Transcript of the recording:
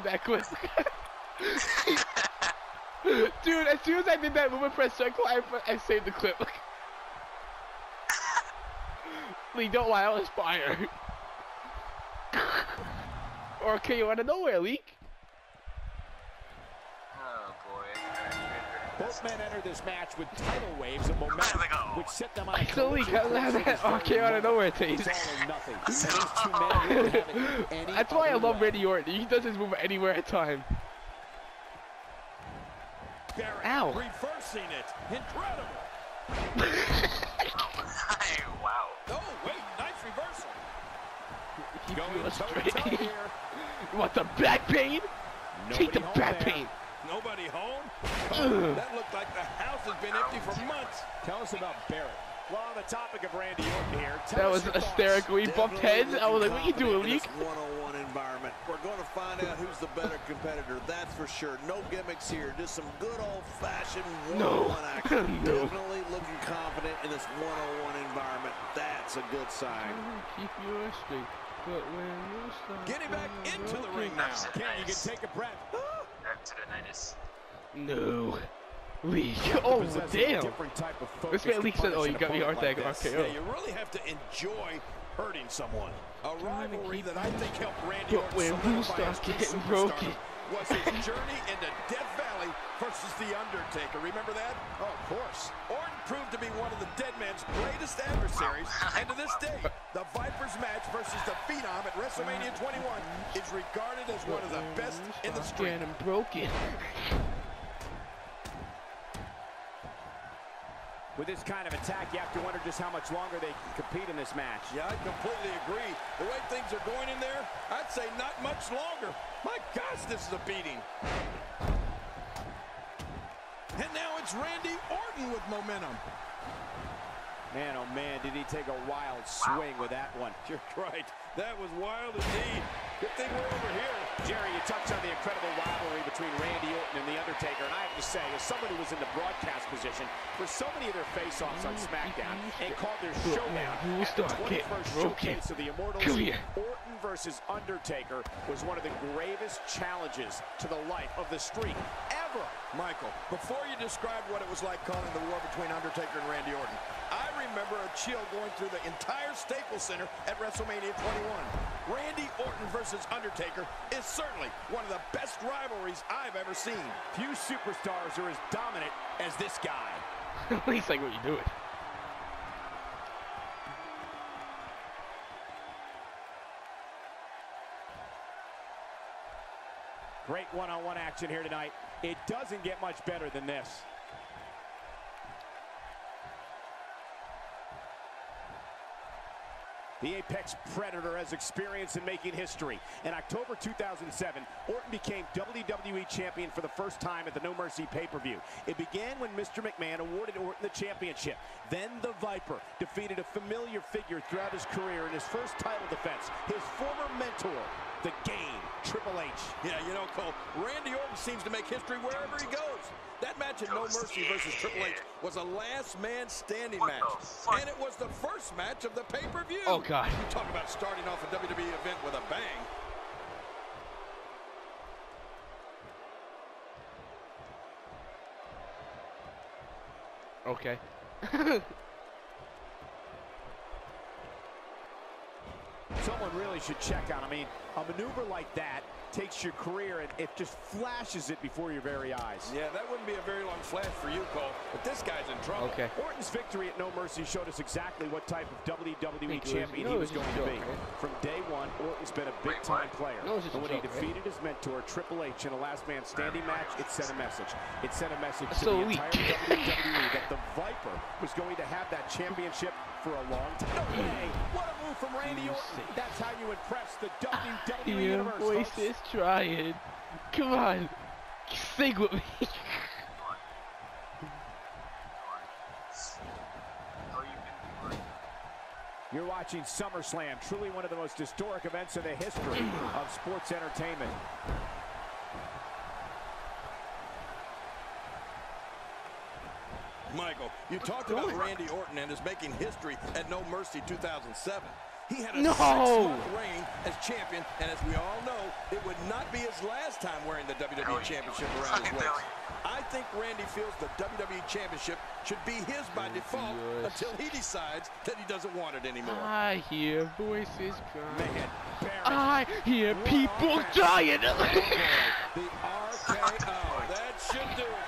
saved that clip. Dude, as soon as I did that movement press circle, I, I saved the clip. Lee, don't lie, I was fire. or can you out of nowhere, Leak? Oh boy. Both men entered this match with tidal waves of momentum, which set them on a So Leak, how collision that course RKO out of nowhere It's taste? all or nothing. And these two men didn't have it any That's why I love way. Randy Orton. He does his move anywhere at time. Barrett Ow. reversing it. Incredible. wow. Oh, wait, nice reversal. Keep Going you toe-to-toe here. you want the back pain? Take the Nobody home back there. pain. Nobody home? Ugh. That looked like the house has been empty for months. Tell us about Barrett. Well, on the topic of Randy Orton here, tell That us was your thoughts. hysterical. He bumped heads. I was like, what you doing, Leak? one-on-one environment. We're going to find out who's the better competitor. That's for sure. No gimmicks here. Just some good old-fashioned No. one-on-one action. No. Definitely looking confident in this one-on-one environment. That's a good sign. Keep you straight. But when you start Getting back into the ring now. That's Ken, you can take a breath. Back to the nineties. No. Leak. Oh, damn. type of This focus man to Leak said, oh, you got me opponent heart like attack. this. Oh. Yeah, you oh. really have to enjoy hurting someone. A rivalry that I think helped Randy But Orton when you solidify start his true getting broken. was his journey into Death Valley versus The Undertaker. Remember that? Oh, of course. Orton proved to be one of the dead man's greatest adversaries, and to this day, the Vipers match versus the Phenom at WrestleMania 21 is regarded as one of the best in the street. Getting broken. With this kind of attack, you have to wonder just how much longer they can compete in this match. Yeah, I completely agree. The way things are going in there, I'd say not much longer. My gosh, this is a beating. And now it's Randy Orton with momentum. Man, oh man, did he take a wild swing with that one. You're right. That was wild indeed. Good thing we're over here. Jerry, you touched on the incredible rivalry between Randy Orton and The Undertaker, and I have to say, as someone who was in the broadcast position for so many of their face-offs on SmackDown and called their showdown You at the 21st. Showcase of the Immortals, Orton versus Undertaker was one of the gravest challenges to the life of the streak ever. Michael, before you describe what it was like calling the war between Undertaker and Randy Orton, I remember a chill going through the entire Staples Center at WrestleMania 21. Randy Orton versus Undertaker is certainly one of the best rivalries I've ever seen. Few superstars are as dominant as this guy. At least like what you doing. Great one-on-one action here tonight. It doesn't get much better than this. The Apex Predator has experience in making history. In October 2007, Orton became WWE Champion for the first time at the No Mercy pay-per-view. It began when Mr. McMahon awarded Orton the championship. Then the Viper defeated a familiar figure throughout his career in his first title defense, his former mentor, the Game, Triple H. Yeah, you know, Cole, Randy Orton seems to make history wherever he goes. That match at No Mercy versus Triple H was a last man standing match. And it was the first match of the pay-per-view. Oh, God. You talk about starting off a WWE event with a bang. Okay. Someone really should check on. I mean, a maneuver like that takes your career and it just flashes it before your very eyes. Yeah, that wouldn't be a very long flash for you, Cole, but this guy's in trouble. Okay. Orton's victory at No Mercy showed us exactly what type of WWE Think it was- champion no, he was was going just to be. joke. From day one, Orton's been a big-time player. No, it was just and a when he joke, right? defeated his mentor, Triple H, in a last man standing match, it sent a message. It sent a message to So the weak. entire WWE that the Viper was going to have that championship for a long time. No way! What a move from Randy Orton. Sick. That's how you impress the ah, WWE Your Universe, voice is trying. Come on. Sing with me. You're watching SummerSlam, truly one of the most historic events in the history of sports entertainment. Michael, you talked about Randy Orton and his making history at No Mercy 2007. He had a No! six-month reign as champion, and as we all know, it would not be his last time wearing the WWE Championship around his waist. I think Randy feels the WWE Championship should be his by default yes. until he decides that he doesn't want it anymore. I hear voices crying. Man, Baron. I hear people dying. the RKO. That should do it.